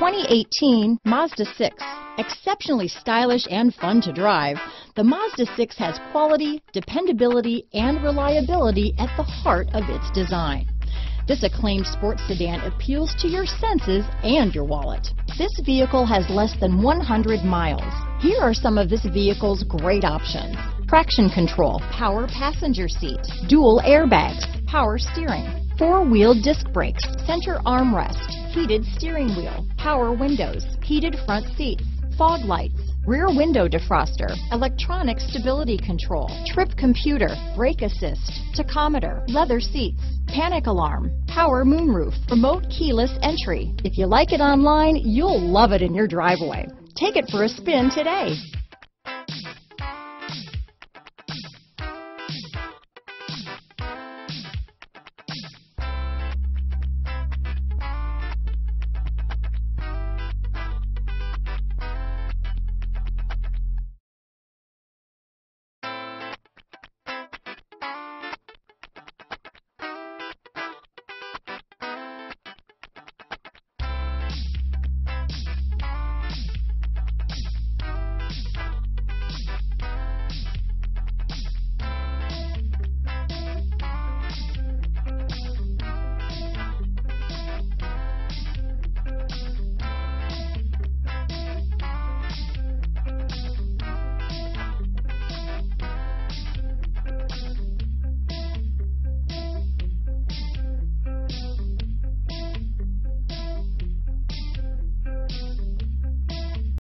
2018 Mazda 6. Exceptionally stylish and fun to drive, the Mazda 6 has quality, dependability, and reliability at the heart of its design. This acclaimed sports sedan appeals to your senses and your wallet. This vehicle has less than 100 miles. Here are some of this vehicle's great options. Traction control, power passenger seat, dual airbags, power steering, four-wheel disc brakes, center armrest, heated steering wheel, power windows, heated front seats, fog lights, rear window defroster, electronic stability control, trip computer, brake assist, tachometer, leather seats, panic alarm, power moonroof, remote keyless entry. If you like it online, you'll love it in your driveway. Take it for a spin today.